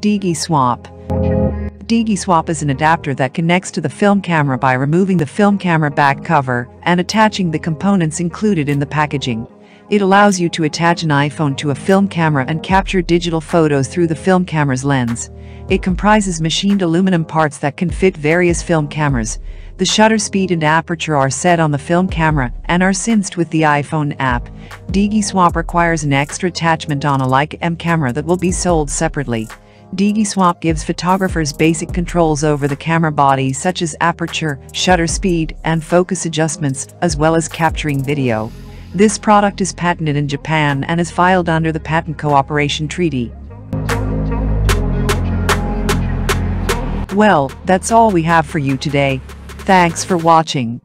Digi Swap. Digi Swap is an adapter that connects to the film camera by removing the film camera back cover and attaching the components included in the packaging. It allows you to attach an iPhone to a film camera and capture digital photos through the film camera's lens. It comprises machined aluminum parts that can fit various film cameras. The shutter speed and aperture are set on the film camera and are synced with the iPhone app. Digi Swap requires an extra attachment on a Leica M camera that will be sold separately. Digi Swap gives photographers basic controls over the camera body such as aperture, shutter speed, and focus adjustments, as well as capturing video. This product is patented in Japan and is filed under the Patent Cooperation Treaty. Well, that's all we have for you today. Thanks for watching.